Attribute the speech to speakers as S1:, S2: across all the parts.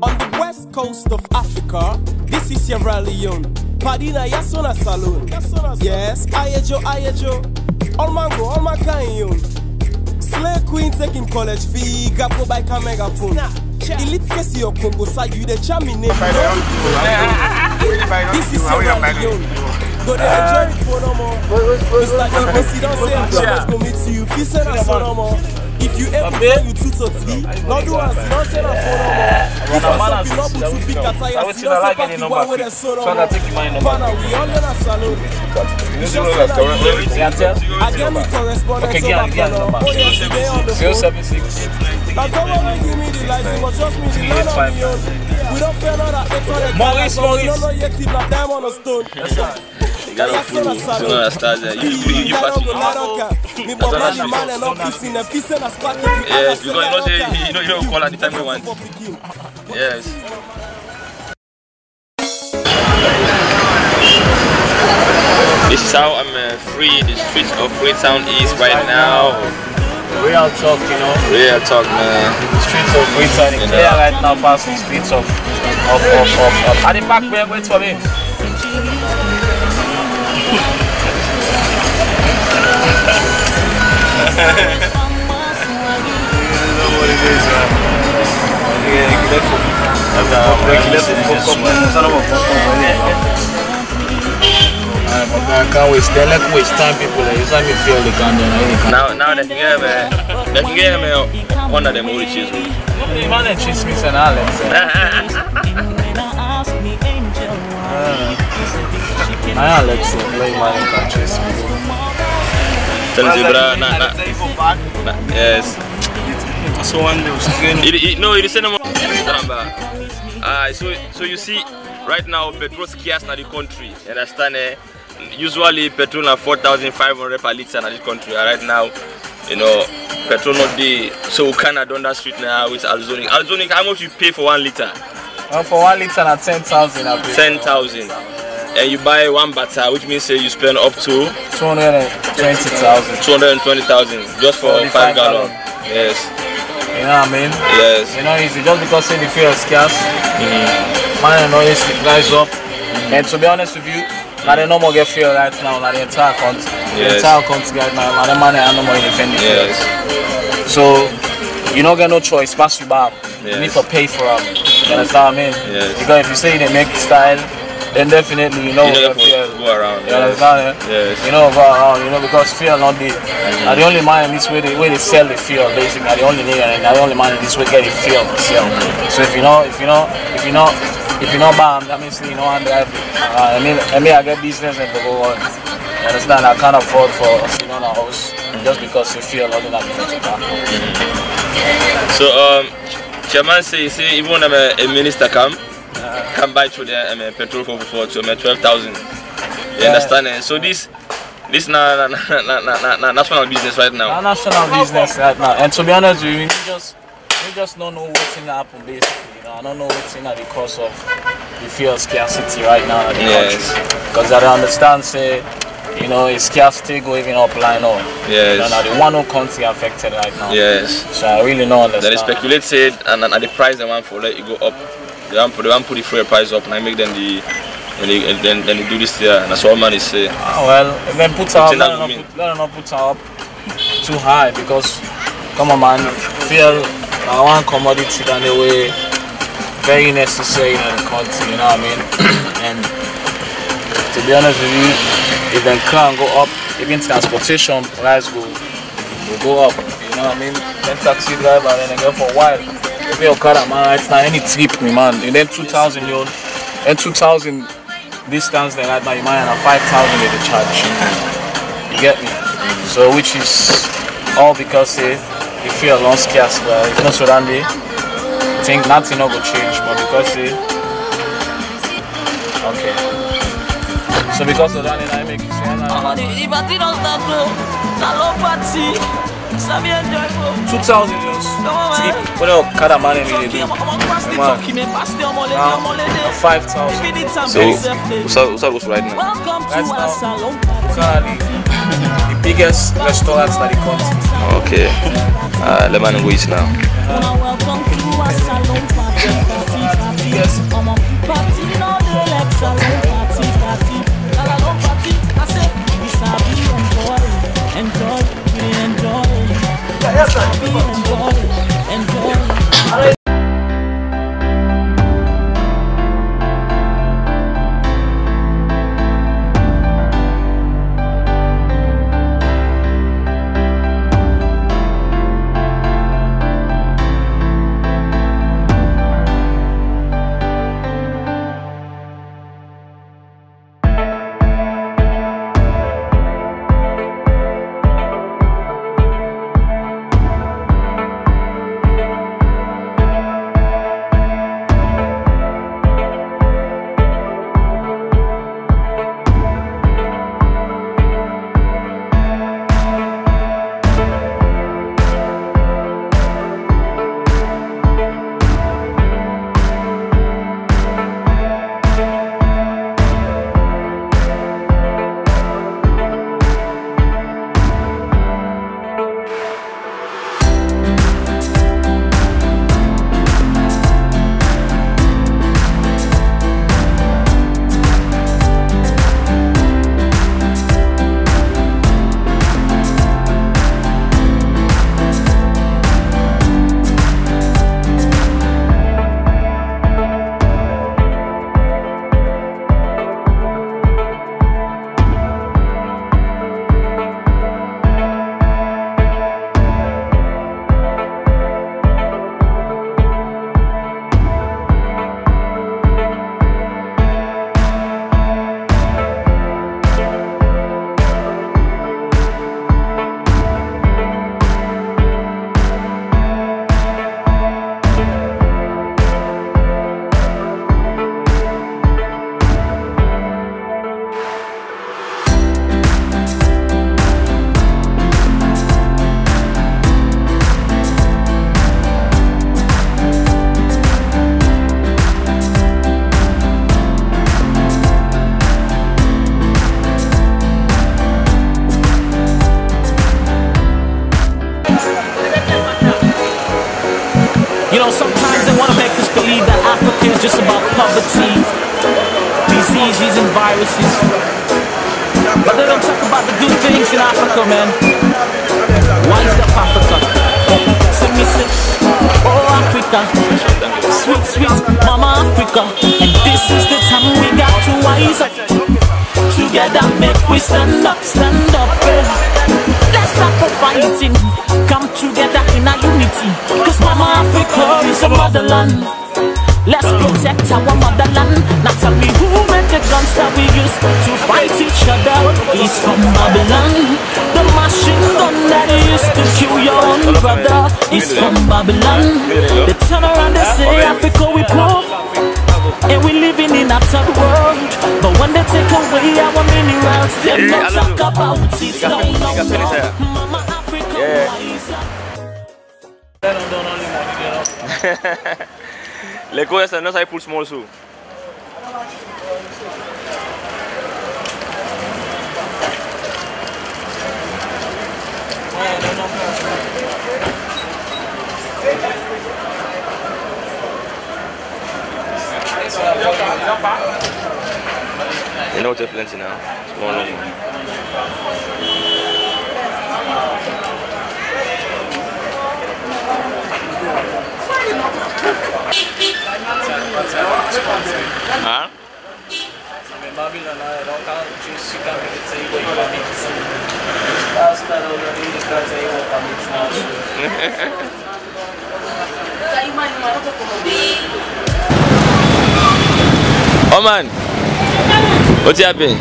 S1: On the west coast of Africa, this is Sierra Leone. Padina Yasona Saloon. Yes, Ayejo, Ayejo. All mango, all my kind. Slay Queen taking college fee, Gapo by megaphone. Elite case your Congo side, you the charming name. This is Sierra Leone. Go there, enjoy the phone no more. Mr. Igbosi don't say I'm go meet you. If you say that so no more. If you ever tell you two to three, no do as don't say that phone no more. This one something not put too big at you. You don't say pass the one with the so no more. Pana, we all in a salon. You just say that you I get me correspondence
S2: Okay, get on,
S1: over
S2: get on
S1: Pana. Oh yes, they on the phone.
S2: 076
S1: Now come on and give me the license, but trust me, the land on the own. We don't pay another 800
S2: Maurice,
S1: dollars, but we don't know yet if not on a stone.
S3: You gotta You, you, you Yes, because you know,
S1: say,
S3: say, you know, you don't call at the time you want. Yes. This is how I'm uh, free the streets of Freetown is right now.
S2: Real talk, you know.
S3: Real talk, man.
S2: The Streets of Freetown. It's clear right now past the streets of of of of. of. At the back, wait, wait for me. I can't waste. They like waste time, people. Like, me feel the can do.
S3: Now, now they can get me, they can get me one of them old cheese.
S2: The man and cheese Smith and Alex. eh. Eh, play man and cheese Smith.
S3: Tell you, brother, nah, nah, nah, yes.
S4: So one day, we
S3: It, it, no, it is cinema. Uh, so, so you see, right now, petrol scarce in the country. Understand? Eh? Usually, petrol na 4,500 per liter in this country. Right now, you know, petrol not there. So of done that street now with Alzonic. Alzonic, how much you pay for one liter?
S2: Well, for one liter na ten thousand I pay.
S3: 10,000. And you buy one batter, which means say you spend up to
S2: Two hundred and twenty thousand.
S3: 220,000 just for 5 gallon.
S2: gallon.
S3: Yes,
S2: You know what I mean?
S3: yes.
S2: You know, easy just because say the fuel is scarce. Mm-hmm. Man, and always rise up. Mm-hmm. And to be honest with you, now they no more get fuel right now. like the entire country, the entire country right now. Now the money are no more defending.
S3: Yes,
S2: So you don't get no choice. Pass you back. You need to pay for them. You understand what I mean?
S3: Yes.
S2: Because if you say they make style, then definitely you know
S3: you
S2: fuel.
S3: go around.
S2: You
S3: yes.
S2: understand? eh?
S3: Yes.
S2: You know, but, uh, you know, because fear not the, now the only man in this way they, way they sell the fear basically, now the only nigga, and the only man in this way get the fuel for sale. So if you know, if you know, if you know, if you know bam, that means you know and drive. Uh, I mean, I mean, I get business and go on. You understand? I can't afford for you know a house just because you feel not enough to car.
S3: So um, chairman say say even when I'm a, a minister come, come buy through the um, petrol for before to um, twelve thousand. You
S2: Yeah.
S3: understand? eh? So this this na na na na na, na, na national business right now.
S2: Our national business right now, and to be honest with you, we just we just don't know what's in happen basically. You know, I don't know what's in at the cause of the fuel scarcity right now in the
S3: Yes.
S2: country. Because I understand, say, you know, it's scarcity going up line up. You know,
S3: Yes.
S2: now the one who country affected right now.
S3: Yes.
S2: So I really don't understand.
S3: they speculated and, and, and the price they want for let it go up. They want put they want put the fuel price up and I make them the and they, and then, then they do this here and that's what man is say.
S2: Ah, well, then put up, let not put, let not put up too high because, come on man, fuel, uh, one commodity that the way very necessary in the country, you know what I mean? and to be honest with you, if the crown go up, even transportation price go will go up, you know what I mean? Then taxi driver, then they go for a while. If you're car man, right now, any trip, me man, and then 2000 you and 2000 distance then right now you might have 5000 they charge you get me? So which is all because say the fuel long scarce but you know so that day think nothing will change but because say okay. So because of that then I make you say nah,
S5: Mama, the, the party don't start bro. Na low party. Sabi enjoy bro.
S2: 2000 years trip what kind of money we dey do
S5: the
S2: Man.
S5: talkie, me pass the ọmọlé,
S2: now
S5: ọmọlé.
S2: 5000
S5: Give me the time,
S3: So up, what's up right now?
S2: Right now.
S5: salon.
S2: currently the biggest restaurants in the country
S3: Okay. Uh let man go eat now.
S5: and walk. Sweet, sweet Mama Africa. And this is the time we got to wise up. Together make we stand up, stand up. Let's stop the fighting. Come together in a unity. Cause Mama Africa is a motherland. Let's protect our motherland. Not tell me who made the guns that we use to fight each other. It's from Babylon. The machine gun that they used to kill your own brother is from Babylon. They turn around and say Africa we poor. And we living in a third world But when they take away our minerals They
S3: Yeah,
S5: don't
S3: I love
S5: talk about it No,
S3: can-
S5: no,
S3: you can finish
S5: no
S3: here.
S5: Mama Africa
S3: Yeah.
S5: wise up.
S2: Let them don't only money get up.
S3: Les coins, ça, non, ça pour small so. You know, there's plenty now. Small number. Huh?
S2: In Babylon, I don't count just you can make it say what you want it to. That's not all the things that say what I'm now. so.
S3: Oh man, what happened?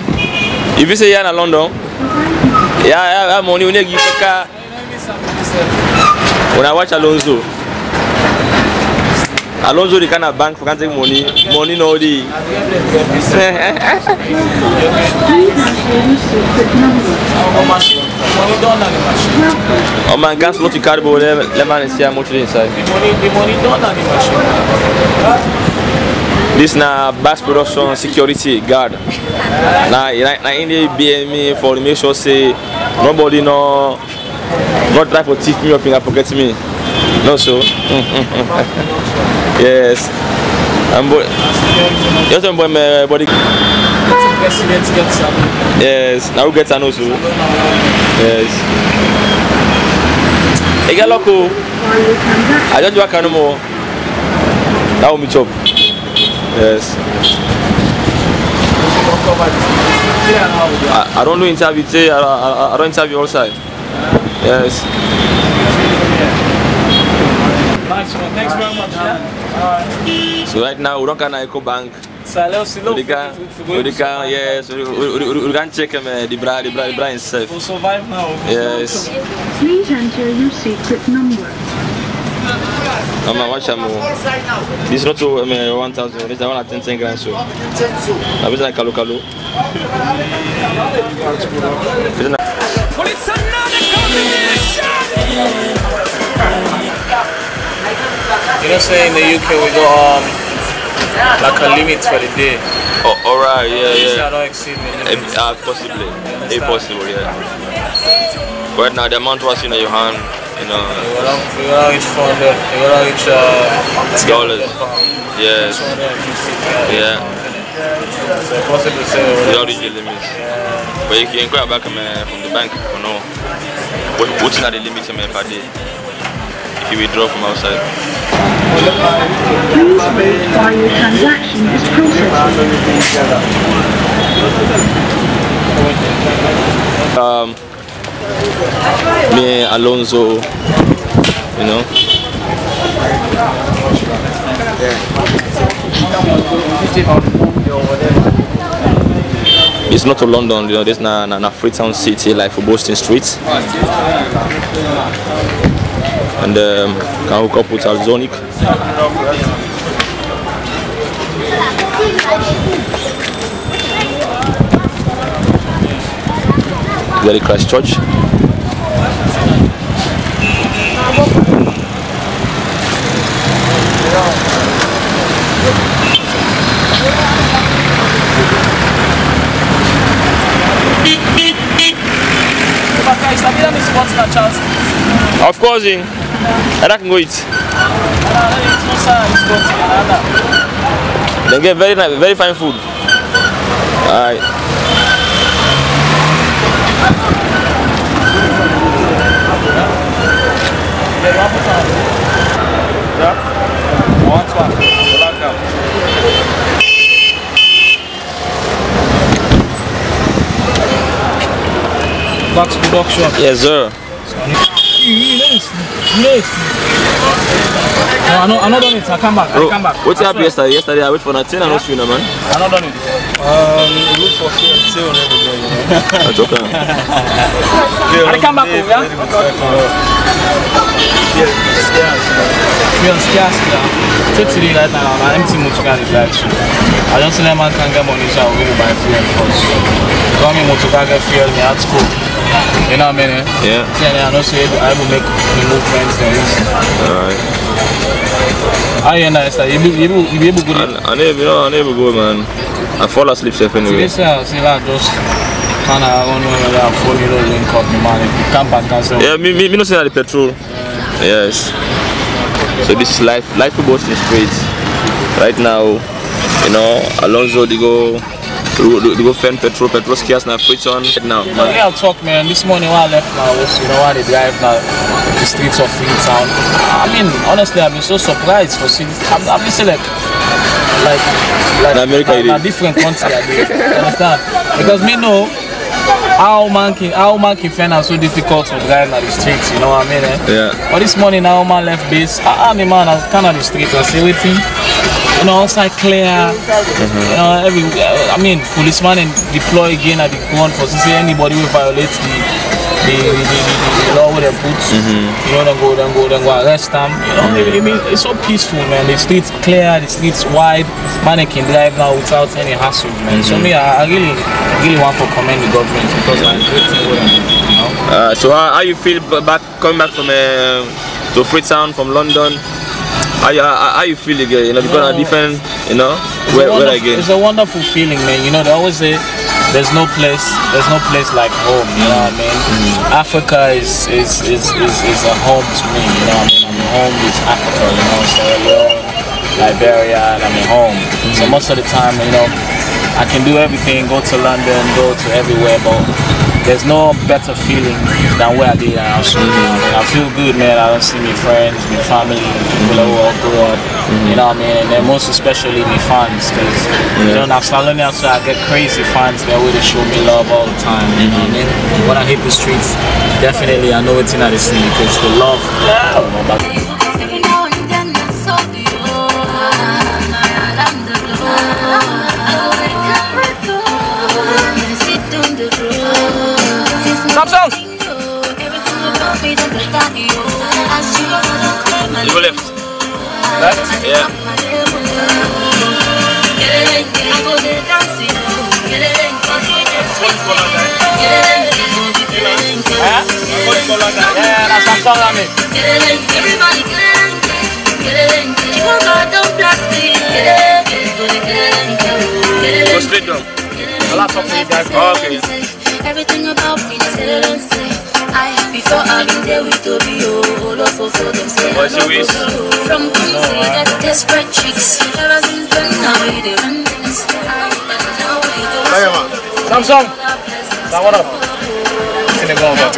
S3: If you say you're in London, yeah, yeah, yeah, money when you give a car. When I watch Alonzo, Alonso the kind of bank for can take money, money no the.
S2: Oh,
S3: man, gas lot you carry, but let man see how much inside.
S2: The money, the money done on the machine.
S3: This na bass production security guard. Na na na in the BME for to make sure say nobody no not try for thief me or finger pocket me. No so. yes. I'm boy. Yes, I'm boy my body. Yes. Now we get an also. Yes. Hey, get loco. I just work no more. That will me chop. Yes. I, don't do interview. I, I, I don't interview outside. Yes.
S2: Nice one. Thanks very much. Yeah.
S3: So right now we don't can Eco Bank. We can, we can, yes. Can check him. The bra, the bra, the bra himself.
S2: We'll survive now.
S3: Yes.
S6: Please enter your secret number.
S3: I'm gonna watch him. This is not to um, 1,000. This is 110 10 grand. So. I was like kalu kalu. This
S2: You know, say in the UK we got um like a limit for the day.
S3: Oh, alright, yeah,
S2: So I
S3: yeah.
S2: don't exceed my
S3: Eh,
S2: limit.
S3: Uh, possibly. If possible, yeah. Right now, the amount was in your hand, you know,
S2: We gotta, we gotta reach 400. We gotta reach uh,
S3: dollars. Yes,
S2: 250.
S3: yeah.
S2: So possible say
S3: You don't the limits. But you can inquire back um, from the bank for now. What, what's not the limit um, per day? You withdraw from outside.
S6: Please wait while your transaction is processing.
S3: Um, me, Alonzo, you know. It's not to London, you know, this na na, na Freetown City, like for Boston Street. And um, can hook up with Alzonic. Very Christchurch. Of course, in And I can go eat.
S2: Nah, let me eat outside this country. Nah, nah.
S3: They get very nice, very fine food. Alright.
S2: One spot. Black out. Box production.
S3: Yes, sir.
S2: No, I know, I know done it. I come back. I come back.
S3: what
S2: I
S3: happened yesterday? Yesterday I wait for nothing and no sooner, man.
S2: I know done it.
S1: Um, look for fear and say on everything, you know.
S3: I'm joking.
S2: I come back over, yeah? We on scarcity. So today, right now, I'm empty motor car is like so. I don't see that man can get money, so I will buy fuel first. Come in motor car get fuel, me at school. You know what I mean? Eh?
S3: Yeah.
S2: Then I know say I will make the movements then.
S3: Alright.
S2: I and I say you be you be you be able to go.
S3: I, I never, you know, I never go, man. I fall asleep safe anyway.
S2: I say like just kind of run over there and phone you know link up me man. If you come back and say
S3: Yeah, me, me, me no say that the petrol. Yes. So this is life, life for both in straight. Right now, you know, Alonso they go, they go fend petrol, petrol skiers now free on right now. Man.
S2: yeah, I'll talk, man. This morning when I left now was, you know, when they drive now the streets of Freetown. I mean, honestly, I've been so surprised for seeing. I've, I've been saying like, like, like,
S3: In America,
S2: like, a different country. I did. Understand? Because me know how man can how man can find it so difficult to drive on the streets. You know what I mean? Eh?
S3: Yeah.
S2: But this morning now man left base. I, I mean man, I was kind of the streets. I say waiting. You know, outside clear. You know, every. Uh, I mean, policeman and deploy again at the gun for say anybody will violate the the, the, the, the, law with their boots. Mm-hmm. You know, then go, then go, then go arrest them. You know, mm-hmm. I mean, it's so peaceful, man. The streets clear, the streets wide. Man, they can drive now without any hassle, man. So me, I, I really, really want to commend the government because like great thing with them. You know.
S3: Uh, so how, how you feel back coming back from uh, to Freetown from London? How you, how, how you feel again? You know, because
S2: No.
S3: a different, you know, where, where again?
S2: It's a wonderful feeling, man. You know, they always say there's no place, there's no place like home. You know what I mean? Mm. Africa is is, is, is is a home to me. You know what I mean? I mean, home is Africa. You know, Sierra Leone, Liberia, and I'm home. So mm. most of the time, you know, I can do everything, go to London, go to everywhere, but there's no better feeling than where I did at house. I, feel good, man. I don't see my friends, my family, people who all grew up. Mm-hmm. You know what I mean? And then most especially my fans, because you know, now Salonia, so I get crazy fans that to show me love all the time. You know what I mm-hmm. mean? When I hit the streets, definitely I know it's in the sea because the love. I
S7: it.
S2: Yeah, yeah, that's what I'm talking about.
S7: Everybody get it, get it, get it. You got don't plastic. Get it, get it, get it, get it.
S3: Go straight down.
S2: I'll talk to you guys.
S3: Okay.
S7: Everything about me, they say they don't say. I before I've been there with Toby, oh, all of for them say.
S3: What's your wish?
S7: From Quincy, got desperate chicks. Ever since then, now we the run things. I now we the
S2: Samsung. Now what up? In the go, baby.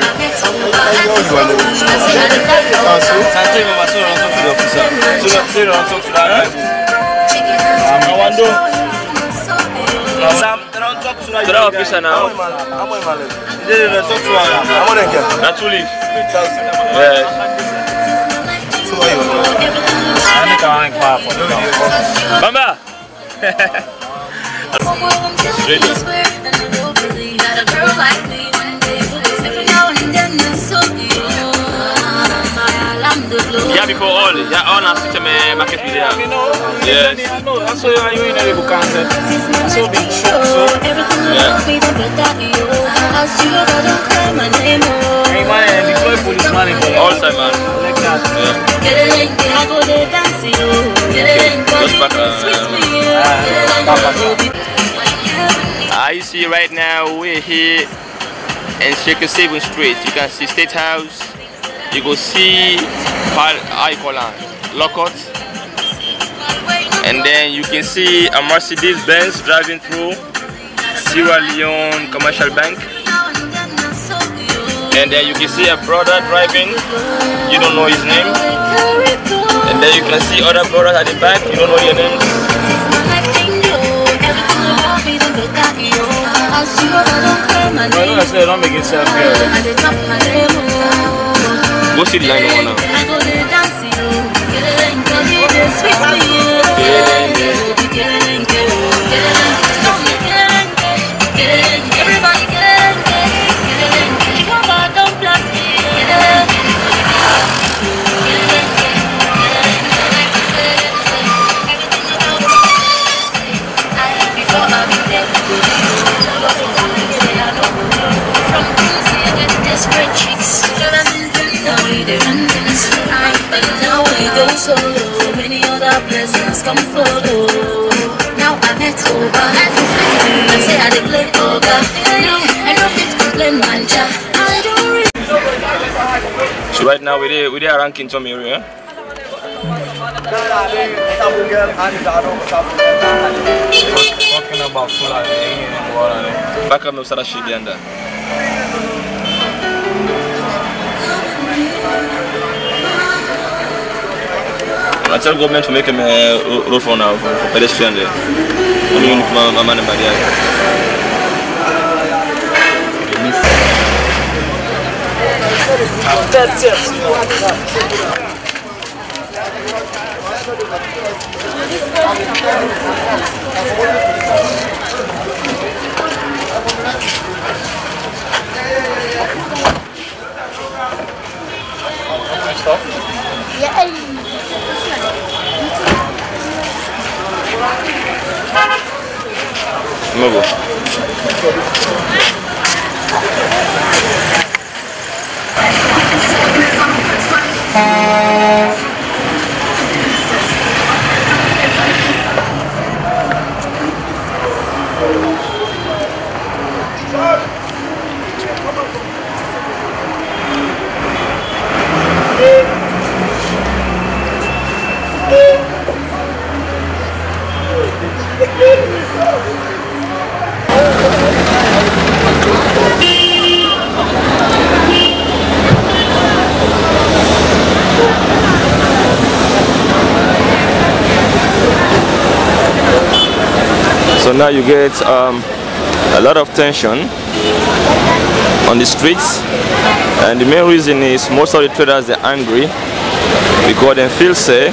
S3: Sam, to that officer now. That's who leave. Yes.
S2: I think I ain't quiet for the
S3: Bamba. Yeah, Yeah, all me market with
S2: Yeah,
S3: them.
S2: you know,
S3: Yes.
S2: I know. That's why you able to. So big shock, so. Hey man, deploy police for
S3: All time, man.
S2: like that.
S3: Yeah. Just back, uh, you see right now we're here in Siaka Stevens Street. You can see State House. You go see how, you call lockout and then you can see a Mercedes Benz driving through Sierra Leone Commercial Bank. And then you can see a brother driving. You don't know his name. And then you can see other brothers at the back. You don't know your names.
S2: I don't make it fair.
S3: Go see the line one now
S7: come follow. Now I met over. I say I dey play over. Now I don't fit complain, man. ja. I don't
S3: so right now we there we there around Kingtom area
S2: Talking about Fulani, ain't in water.
S3: I tell government to make him a road for now for, for pedestrian there. I mean, my, man my dad.
S2: That's it, you know.
S3: Mogo. Now you get um, a lot of tension on the streets and the main reason is most of the traders are angry because they feel say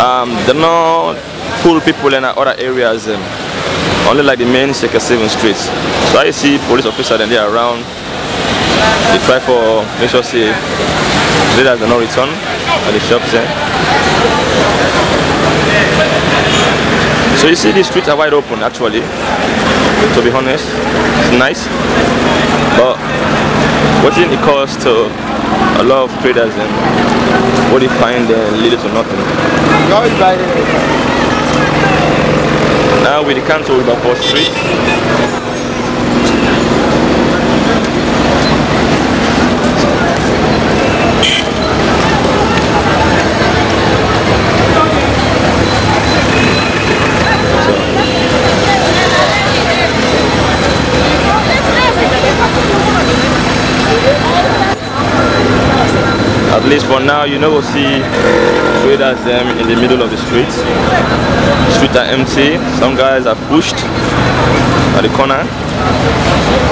S3: um, they not pull people in other areas um, only like the main second seven streets. So I see police officers and they are around they try for make sure say traders do not return at the shops there. So you see the streets are wide open actually, to be honest. It's nice. But what it costs to a lot of traders and what they find uh, little to nothing. Now we come to Wilberforce Street. At least for now, you never see traders them in the middle of the street. Streets are empty. Some guys are pushed at the corner.